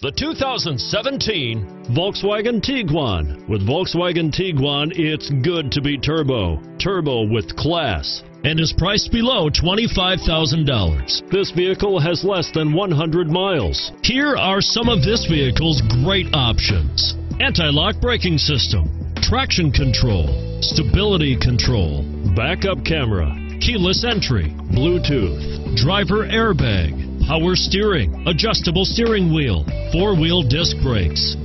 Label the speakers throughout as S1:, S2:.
S1: The 2017 Volkswagen Tiguan. With Volkswagen Tiguan, it's good to be turbo. Turbo with class. And is priced below $25,000. This vehicle has less than 100 miles. Here are some of this vehicle's great options. Anti-lock braking system. Traction control. Stability control. Backup camera. Keyless entry. Bluetooth. Driver airbag power steering, adjustable steering wheel, four wheel disc brakes.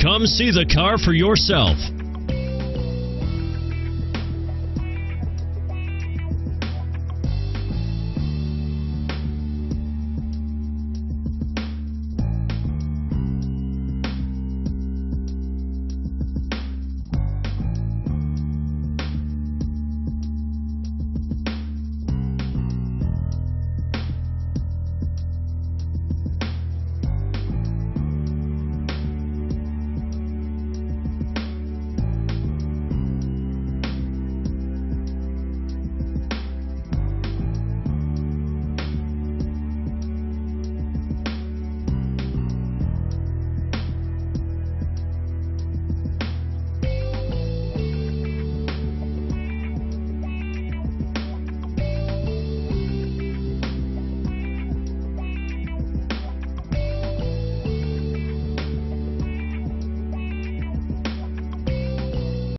S1: Come see the car for yourself.